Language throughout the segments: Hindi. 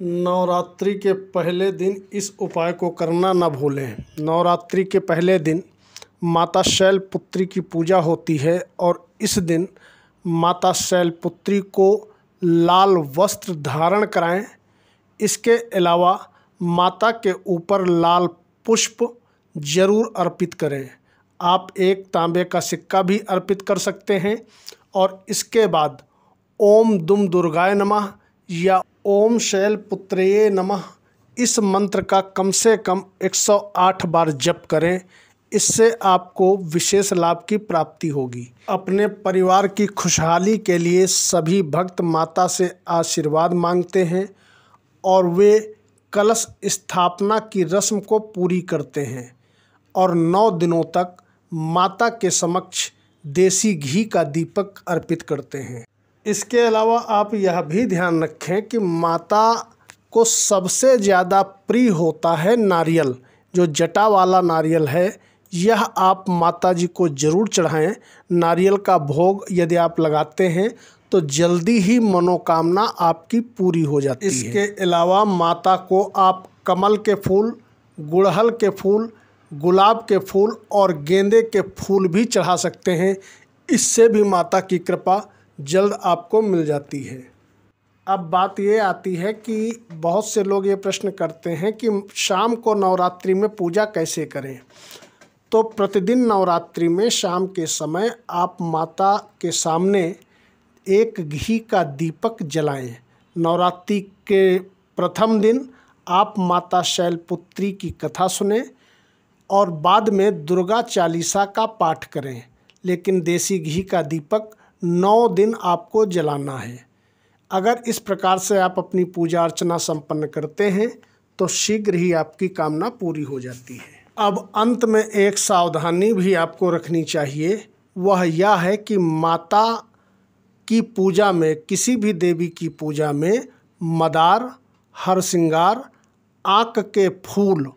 नवरात्रि के पहले दिन इस उपाय को करना न भूलें। नवरात्रि के पहले दिन माता शैलपुत्री की पूजा होती है और इस दिन माता शैलपुत्री को लाल वस्त्र धारण कराएँ। इसके अलावा माता के ऊपर लाल पुष्प ज़रूर अर्पित करें। आप एक तांबे का सिक्का भी अर्पित कर सकते हैं और इसके बाद ओम दुम दुर्गाय नमः या ओम शैलपुत्रये नमः। इस मंत्र का कम से कम 108 बार जप करें। इससे आपको विशेष लाभ की प्राप्ति होगी। अपने परिवार की खुशहाली के लिए सभी भक्त माता से आशीर्वाद मांगते हैं और वे कलश स्थापना की रस्म को पूरी करते हैं और नौ दिनों तक माता के समक्ष देसी घी का दीपक अर्पित करते हैं। इसके अलावा आप यह भी ध्यान रखें कि माता को सबसे ज़्यादा प्रिय होता है नारियल, जो जटा वाला नारियल है। यह आप माता जी को ज़रूर चढ़ाएँ। नारियल का भोग यदि आप लगाते हैं तो जल्दी ही मनोकामना आपकी पूरी हो जाती इसके है। इसके अलावा माता को आप कमल के फूल, गुड़हल के फूल, गुलाब के फूल और गेंदे के फूल भी चढ़ा सकते हैं। इससे भी माता की कृपा जल्द आपको मिल जाती है। अब बात ये आती है कि बहुत से लोग ये प्रश्न करते हैं कि शाम को नवरात्रि में पूजा कैसे करें? तो प्रतिदिन नवरात्रि में शाम के समय आप माता के सामने एक घी का दीपक जलाएँ। नवरात्रि के प्रथम दिन आप माता शैलपुत्री की कथा सुने और बाद में दुर्गा चालीसा का पाठ करें। लेकिन देसी घी का दीपक नौ दिन आपको जलाना है। अगर इस प्रकार से आप अपनी पूजा अर्चना संपन्न करते हैं तो शीघ्र ही आपकी कामना पूरी हो जाती है। अब अंत में एक सावधानी भी आपको रखनी चाहिए। वह यह है कि माता की पूजा में, किसी भी देवी की पूजा में मदार हर श्रृंगार आँख के फूल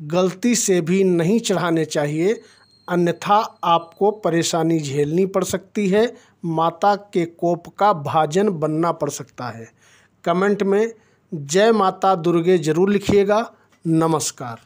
गलती से भी नहीं चढ़ाने चाहिए। अन्यथा आपको परेशानी झेलनी पड़ सकती है। माता के कोप का भाजन बनना पड़ सकता है। कमेंट में जय माता दुर्गे ज़रूर लिखिएगा। नमस्कार।